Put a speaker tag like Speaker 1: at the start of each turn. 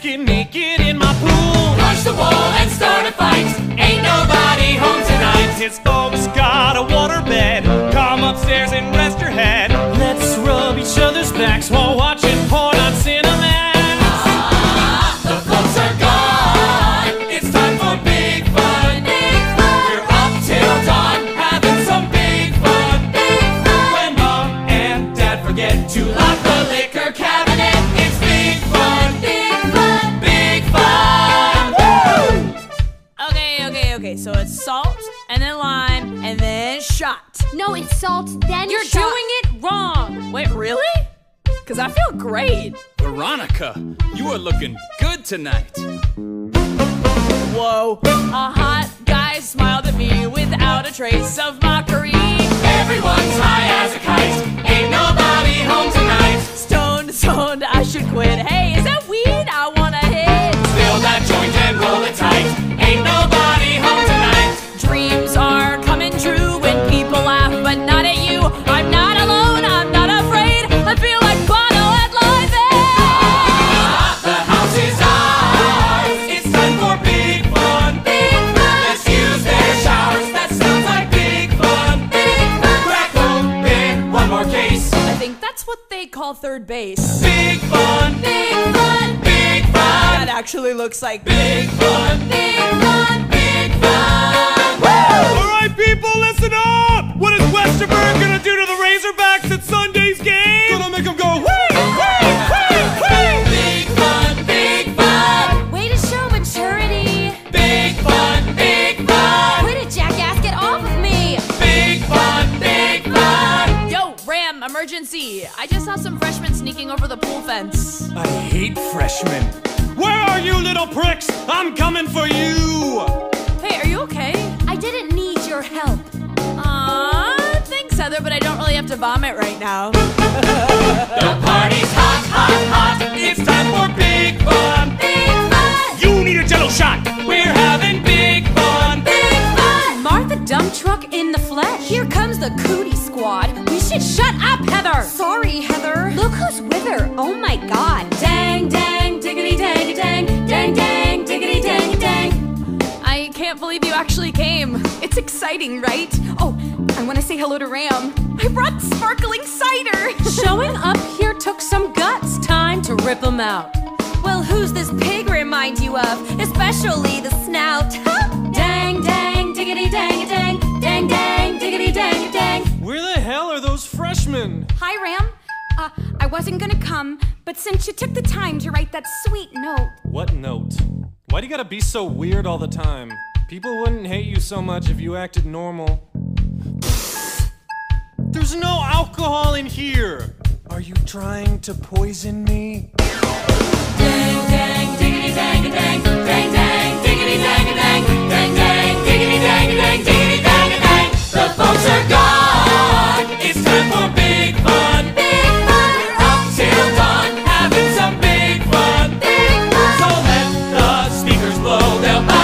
Speaker 1: cool. Let's get naked in my pool.
Speaker 2: Punch the wall and start a fight. Ain't nobody home tonight.
Speaker 1: His folks got a water bed. Come upstairs and rest your head. Let's rub each other's backs while watching porn on Cinemax.
Speaker 2: The folks are gone. It's time for big fun. Big fun. We're up till dawn, having some big fun. When mom and dad forget to
Speaker 3: Okay. So it's salt, and then lime, and then shot.
Speaker 4: No, it's salt, then
Speaker 3: You're
Speaker 4: shot.
Speaker 3: doing it wrong. Wait, really? Because I feel great.
Speaker 5: Veronica, you are looking good tonight.
Speaker 3: Whoa. A hot guy smiled at me without a trace of mockery.
Speaker 2: Everyone's high as a kite.
Speaker 3: They call third base.
Speaker 2: Big fun. Big fun. Big fun.
Speaker 3: That actually looks like
Speaker 2: Big fun. Big fun. Big fun.
Speaker 3: Emergency! I just saw some freshmen sneaking over the pool fence.
Speaker 1: I hate freshmen. Where are you, little pricks? I'm coming for you!
Speaker 3: Hey, are you okay?
Speaker 4: I didn't need your help.
Speaker 3: Aw, thanks, Heather, but I don't really have to vomit right now.
Speaker 2: The party's hot, hot, hot.
Speaker 6: Truck in the flesh. Here comes the cootie squad. We should shut up, Heather.
Speaker 4: Sorry, Heather.
Speaker 6: Look who's with her. Oh my god. Dang, dang, diggity, dang, dang, dang, dang, diggity, dang, dang.
Speaker 3: I can't believe you actually came.
Speaker 6: It's exciting, right? Oh, I want to say hello to Ram. I brought sparkling cider. Showing up here took some guts. Time to rip them out.
Speaker 4: Well, who's this pig remind you of? Especially the snout.
Speaker 6: Hi, Ram. Uh, I wasn't gonna come, but since you took the time to write that sweet note.
Speaker 1: What note? Why do you gotta be so weird all the time? People wouldn't hate you so much if you acted normal. There's no alcohol in here! Are you trying to poison me? Dang, dang, diggity, dang, slow. They'll